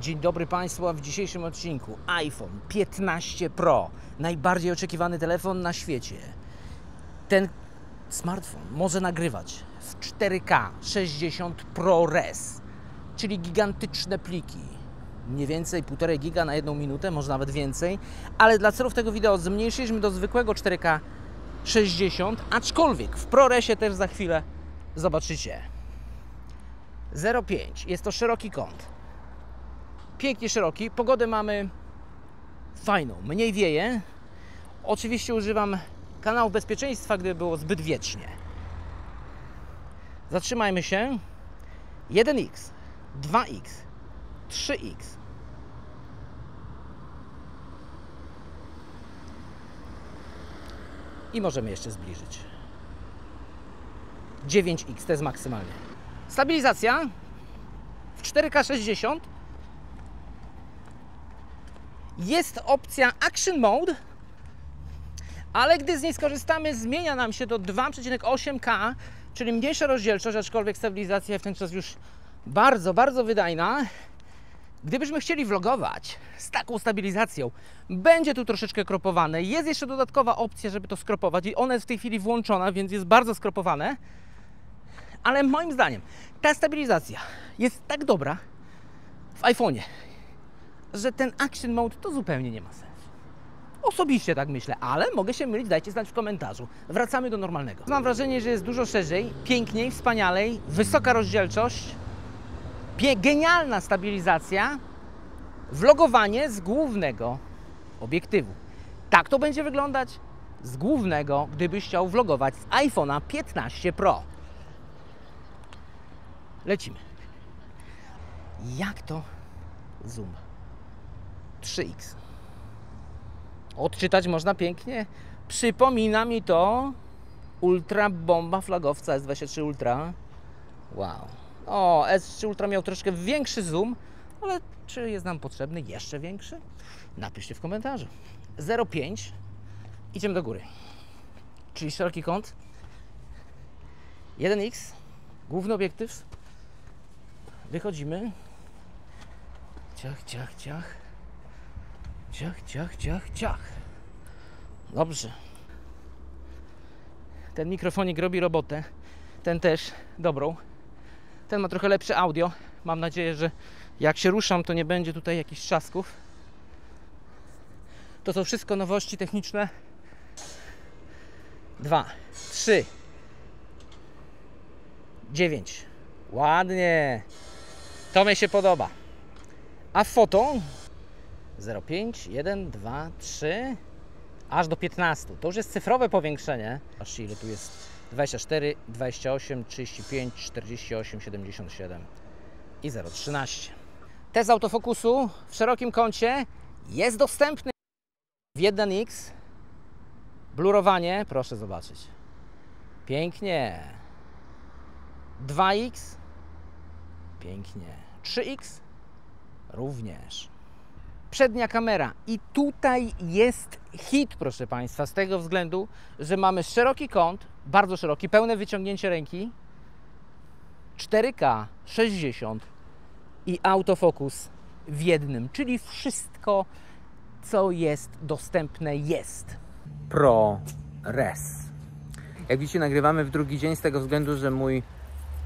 Dzień dobry Państwu, a w dzisiejszym odcinku iPhone 15 Pro, najbardziej oczekiwany telefon na świecie. Ten smartfon może nagrywać w 4K 60 ProRes, czyli gigantyczne pliki. Mniej więcej 1,5 giga na jedną minutę, może nawet więcej, ale dla celów tego wideo zmniejszyliśmy do zwykłego 4K 60, aczkolwiek w ProResie też za chwilę zobaczycie. 0,5 jest to szeroki kąt pięknie szeroki. Pogodę mamy fajną, mniej wieje. Oczywiście używam kanału bezpieczeństwa, gdyby było zbyt wiecznie. Zatrzymajmy się. 1x, 2x, 3x. I możemy jeszcze zbliżyć. 9x to jest maksymalnie. Stabilizacja w 4K 60 jest opcja Action Mode, ale gdy z niej skorzystamy, zmienia nam się do 2,8K, czyli mniejsza rozdzielczość, aczkolwiek stabilizacja w ten czas już bardzo, bardzo wydajna. Gdybyśmy chcieli vlogować z taką stabilizacją, będzie tu troszeczkę kropowane. Jest jeszcze dodatkowa opcja, żeby to skropować i ona jest w tej chwili włączona, więc jest bardzo skropowane. Ale moim zdaniem ta stabilizacja jest tak dobra w iPhone'ie, że ten Action Mode to zupełnie nie ma sensu. Osobiście tak myślę, ale mogę się mylić, dajcie znać w komentarzu. Wracamy do normalnego. Mam wrażenie, że jest dużo szerzej, piękniej, wspanialej, wysoka rozdzielczość, genialna stabilizacja, vlogowanie z głównego obiektywu. Tak to będzie wyglądać z głównego, gdybyś chciał vlogować z iPhone'a 15 Pro. Lecimy. Jak to zoom? 3x. Odczytać można pięknie. Przypomina mi to ultra bomba flagowca S23 Ultra. Wow. O, S3 Ultra miał troszkę większy zoom, ale czy jest nam potrzebny jeszcze większy? Napiszcie w komentarzu. 0,5. Idziemy do góry. Czyli szeroki kąt. 1x. Główny obiektyw. Wychodzimy. Ciach, ciach, ciach. Ciach, ciach, ciach, ciach. Dobrze. Ten mikrofonik robi robotę. Ten też dobrą. Ten ma trochę lepsze audio. Mam nadzieję, że jak się ruszam, to nie będzie tutaj jakichś trzasków. To są wszystko nowości techniczne. Dwa, trzy, dziewięć. Ładnie. To mi się podoba. A foto 0,5, 1, 2, 3, aż do 15. To już jest cyfrowe powiększenie. Aż ile tu jest? 24, 28, 35, 48, 77 i 0,13. Test autofokusu w szerokim kącie jest dostępny w 1x. Blurowanie, proszę zobaczyć. Pięknie. 2x. Pięknie. 3x. Również przednia kamera. I tutaj jest hit, proszę Państwa, z tego względu, że mamy szeroki kąt, bardzo szeroki, pełne wyciągnięcie ręki, 4K 60 i autofokus w jednym, czyli wszystko, co jest dostępne, jest. ProRes. Jak widzicie, nagrywamy w drugi dzień z tego względu, że mój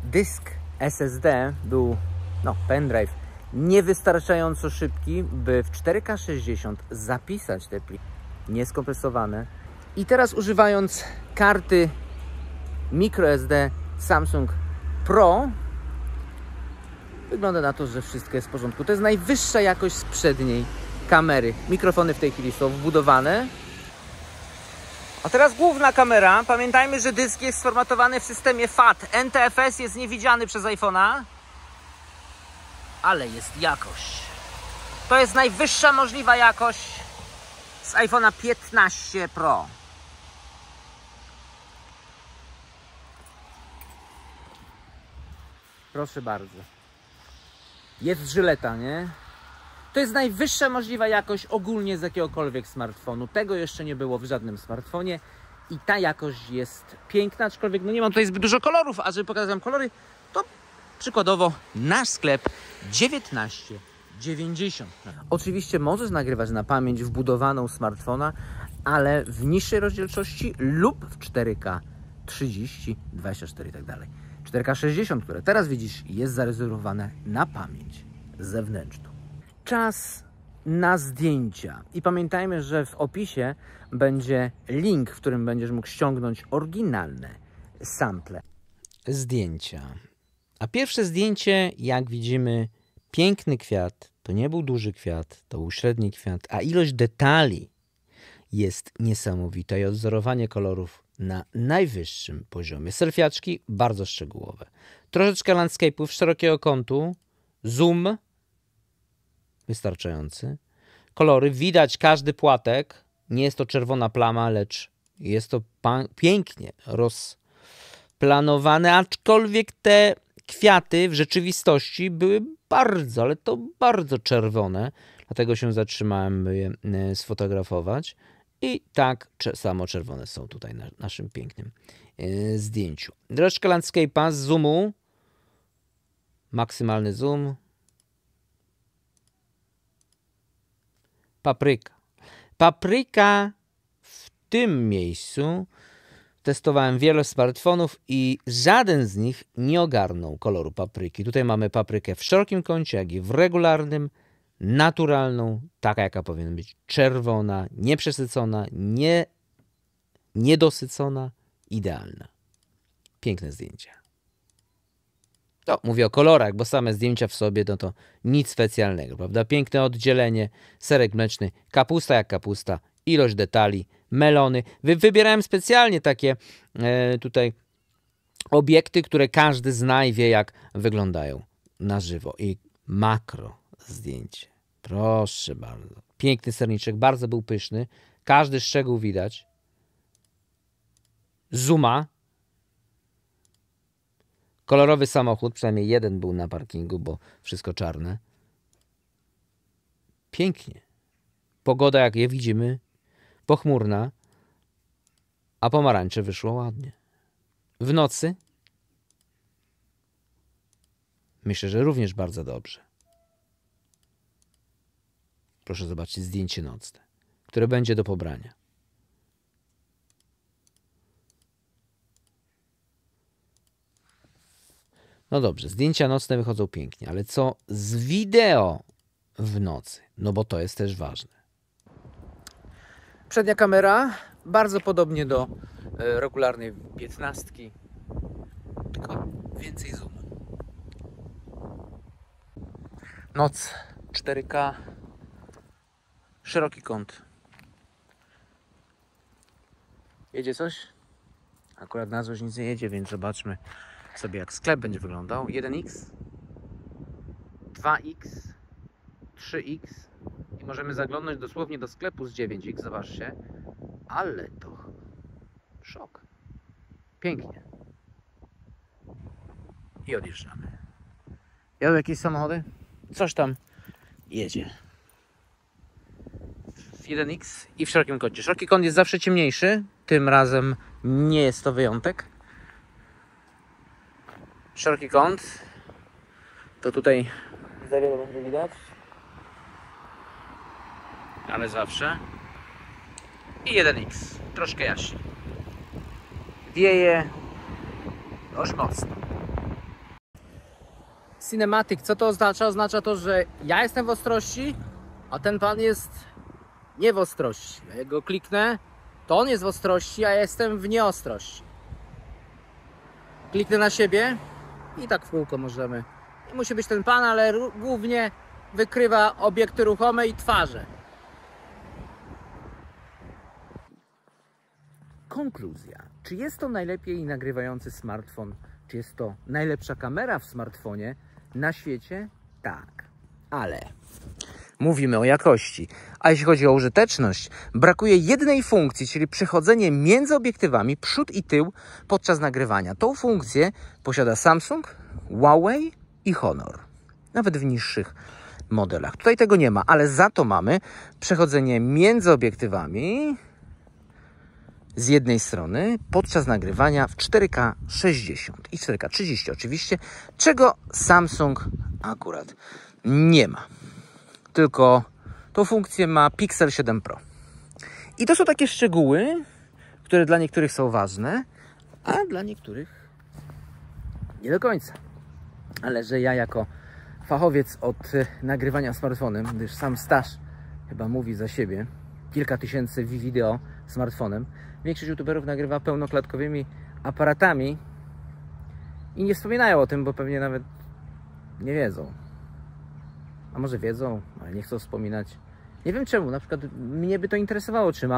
dysk SSD był, no, pendrive, niewystarczająco szybki, by w 4K 60 zapisać te pliki nieskompresowane. I teraz używając karty microSD Samsung Pro wygląda na to, że wszystko jest w porządku. To jest najwyższa jakość z przedniej kamery. Mikrofony w tej chwili są wbudowane. A teraz główna kamera. Pamiętajmy, że dysk jest sformatowany w systemie FAT. NTFS jest niewidziany przez iPhone'a ale jest jakość. To jest najwyższa możliwa jakość z iPhone'a 15 Pro. Proszę bardzo. Jest żyleta, nie? To jest najwyższa możliwa jakość ogólnie z jakiegokolwiek smartfonu. Tego jeszcze nie było w żadnym smartfonie. I ta jakość jest piękna, aczkolwiek no nie mam tutaj zbyt dużo kolorów, a żeby pokazać Wam kolory, to Przykładowo nasz sklep 19 90. Oczywiście możesz nagrywać na pamięć wbudowaną smartfona, ale w niższej rozdzielczości lub w 4K 30, 24 i tak dalej. 4K 60, które teraz widzisz, jest zarezerwowane na pamięć zewnętrzną. Czas na zdjęcia. I pamiętajmy, że w opisie będzie link, w którym będziesz mógł ściągnąć oryginalne sample. Zdjęcia. A pierwsze zdjęcie, jak widzimy, piękny kwiat. To nie był duży kwiat, to był średni kwiat, a ilość detali jest niesamowita i odzorowanie kolorów na najwyższym poziomie. Selfiaczki bardzo szczegółowe. Troszeczkę landscape'ów szerokiego kątu, zoom wystarczający. Kolory, widać każdy płatek. Nie jest to czerwona plama, lecz jest to pięknie rozplanowane, aczkolwiek te kwiaty w rzeczywistości były bardzo, ale to bardzo czerwone. Dlatego się zatrzymałem, by je e, sfotografować. I tak samo czerwone są tutaj na naszym pięknym e, zdjęciu. Troszkę landscape'a z zoomu. Maksymalny zoom. Papryka. Papryka w tym miejscu testowałem wiele smartfonów i żaden z nich nie ogarnął koloru papryki. Tutaj mamy paprykę w szerokim kącie, jak i w regularnym naturalną, taka jaka powinna być, czerwona, nieprzesycona, nie, niedosycona, idealna. Piękne zdjęcia. To mówię o kolorach, bo same zdjęcia w sobie no to nic specjalnego, prawda? Piękne oddzielenie, serek mleczny, kapusta jak kapusta, ilość detali, melony. Wy, wybierałem specjalnie takie e, tutaj obiekty, które każdy zna i wie jak wyglądają na żywo. I makro zdjęcie. Proszę bardzo. Piękny serniczek, bardzo był pyszny. Każdy szczegół widać. Zuma. Kolorowy samochód, przynajmniej jeden był na parkingu, bo wszystko czarne. Pięknie. Pogoda, jak je widzimy, pochmurna, a pomarańcze wyszło ładnie. W nocy myślę, że również bardzo dobrze. Proszę zobaczyć zdjęcie nocne, które będzie do pobrania. No dobrze, zdjęcia nocne wychodzą pięknie, ale co z wideo w nocy? No bo to jest też ważne. Przednia kamera bardzo podobnie do e, regularnej 15, tylko więcej zoomu. Noc 4K Szeroki kąt. Jedzie coś? Akurat na złość nic nie jedzie, więc zobaczmy sobie jak sklep będzie wyglądał. 1x, 2x, 3x i możemy zaglądnąć dosłownie do sklepu z 9x, zobaczcie. Ale to szok. Pięknie. I odjeżdżamy. Jadą jakieś samochody? Coś tam jedzie. 1X i w szerokim kącie. Szeroki kąt jest zawsze ciemniejszy, tym razem nie jest to wyjątek. Szeroki kąt, to tutaj za wiele będzie widać, ale zawsze. I 1X, troszkę jaśniej. Wieje dość mocno. Cinematic, co to oznacza? Oznacza to, że ja jestem w ostrości, a ten pan jest nie w ostrości. Jak go kliknę, to on jest w ostrości, a ja jestem w nieostrości. Kliknę na siebie i tak w kółko możemy. Nie musi być ten pan, ale głównie wykrywa obiekty ruchome i twarze. Konkluzja. Czy jest to najlepiej nagrywający smartfon? Czy jest to najlepsza kamera w smartfonie na świecie? Tak. Ale mówimy o jakości. A jeśli chodzi o użyteczność, brakuje jednej funkcji, czyli przechodzenie między obiektywami przód i tył podczas nagrywania. Tą funkcję posiada Samsung, Huawei i Honor. Nawet w niższych modelach. Tutaj tego nie ma, ale za to mamy przechodzenie między obiektywami z jednej strony podczas nagrywania w 4K 60 i 4K 30 oczywiście, czego Samsung akurat nie ma. tylko tą funkcję ma Pixel 7 Pro. I to są takie szczegóły, które dla niektórych są ważne, a dla niektórych nie do końca. Ale że ja jako fachowiec od y, nagrywania smartfonem, gdyż sam staż chyba mówi za siebie, kilka tysięcy wideo smartfonem, większość youtuberów nagrywa pełnoklatkowymi aparatami i nie wspominają o tym, bo pewnie nawet nie wiedzą. A może wiedzą, ale nie chcą wspominać. Nie wiem czemu, na przykład mnie by to interesowało, czy mam